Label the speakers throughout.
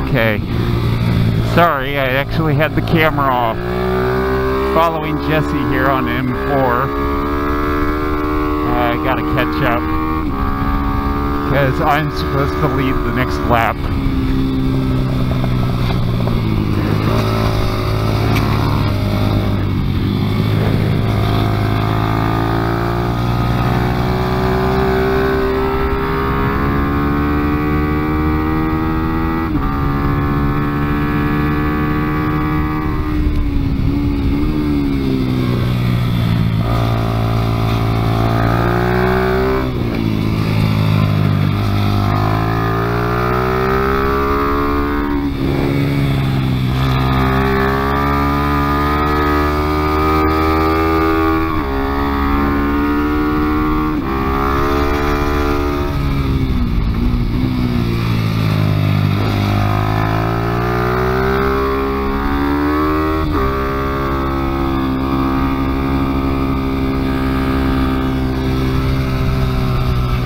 Speaker 1: Okay. Sorry, I actually had the camera off. Following Jessie here on M4. I gotta catch up. Because I'm supposed to lead the next lap.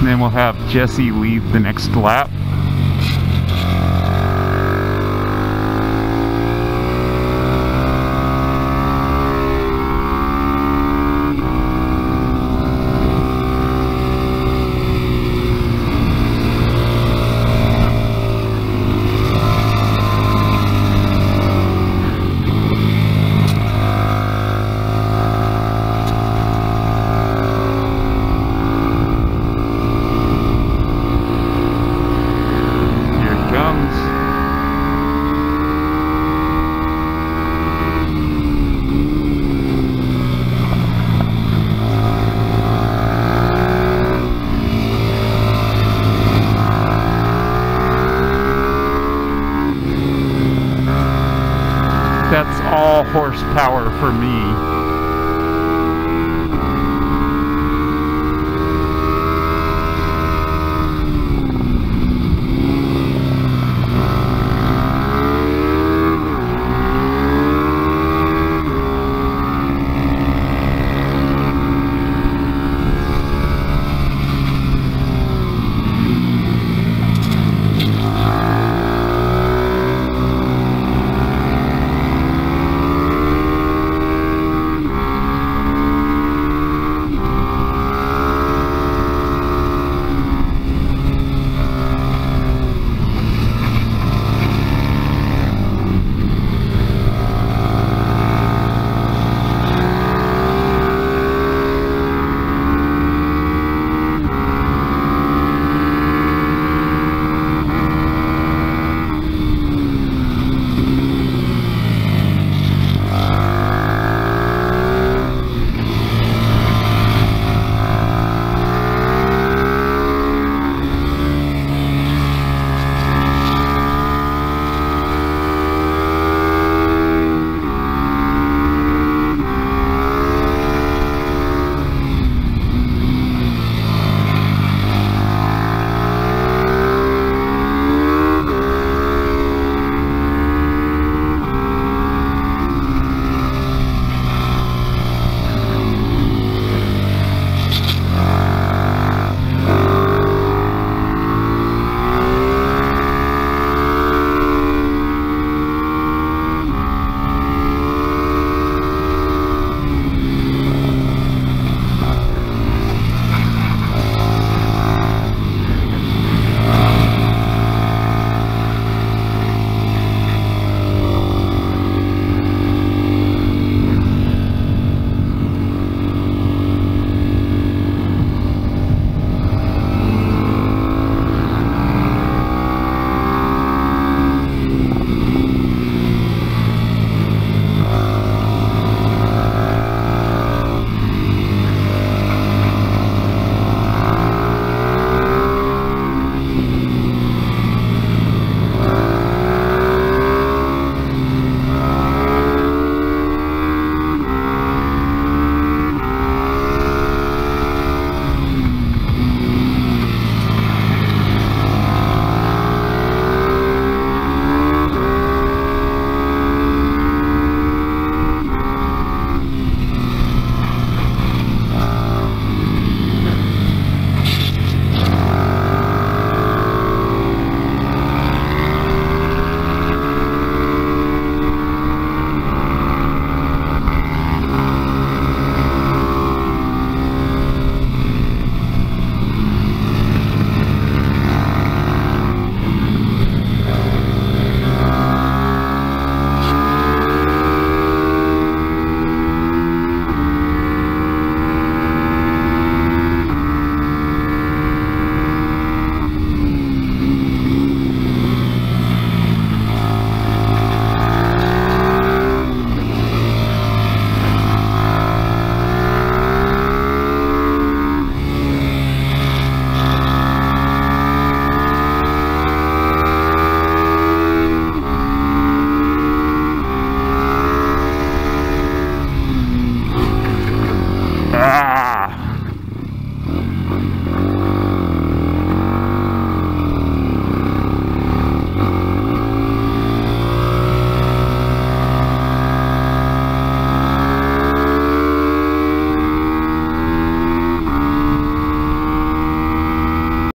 Speaker 1: Then we'll have Jessie lead the next lap. Horsepower for me.